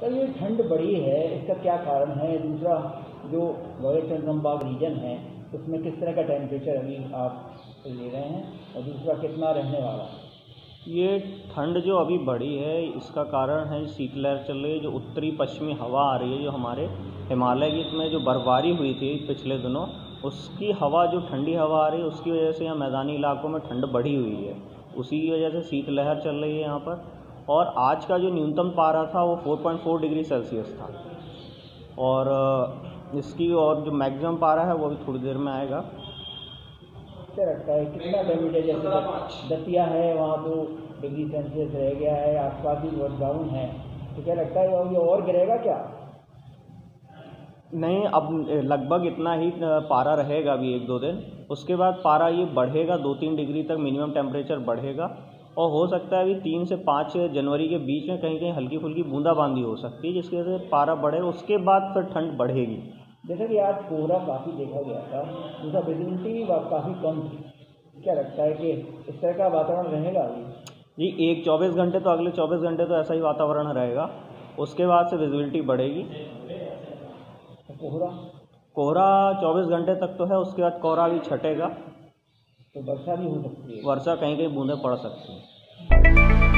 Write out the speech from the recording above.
Sir ये ठंड बढ़ी है, इसका क्या कारण है? दूसरा, जो रॉयल चंद्रमबाग रीजन है, उसमें किस तरह का टेम्परेचर अभी आप ले रहे हैं? और दूसरा, कितना रहने वाला है? ये ठंड जो अभी बढ़ी है, इसका कारण है शीतलहर चल रही है, जो उत्तरी पश्चिमी हवा आ रही है, जो हमारे हिमालय में जो बर्फबारी हुई थी पिछले दिनों, उसकी हवा, जो ठंडी हवा आ रही है, उसकी वजह से यहाँ मैदानी इलाकों में ठंड बढ़ी हुई है। उसी की वजह से शीतलहर चल रही है यहाँ पर। और आज का जो न्यूनतम पारा था वो 4.4 डिग्री सेल्सियस था। और इसकी और जो मैक्सिमम पारा है वो भी थोड़ी देर में आएगा। क्या लगता है कितना टेम्परेचर जैसे दतिया है वहाँ तो डिग्री सेल्सियस रह गया है आसपास भी बहुत डाउन है। तो क्या लगता है ये और गिरेगा क्या? नहीं अब लगभग इतना ही पारा रहेगा अभी एक दो दिन। उसके बाद पारा ये बढ़ेगा दो तीन डिग्री तक मिनिमम टेम्परेचर बढ़ेगा। और हो सकता है अभी तीन से पाँच जनवरी के बीच में कहीं कहीं हल्की फुल्की बूंदाबांदी हो सकती है जिसकी वजह से पारा बढ़े उसके बाद फिर ठंड बढ़ेगी। जैसा कि आज कोहरा काफ़ी देखा गया था उसका विजिबिलिटी भी काफ़ी कम थी। क्या लगता है कि इस तरह का वातावरण रहेगा अभी? जी एक चौबीस घंटे तो अगले चौबीस घंटे तो ऐसा ही वातावरण रहेगा। उसके बाद से विजिबिलिटी बढ़ेगी। कोहरा? कोहरा चौबीस घंटे तक तो है उसके बाद कोहरा भी छटेगा। तो वर्षा भी हो सकती है। वर्षा कहीं कहीं बूंदें पड़ सकती हैं।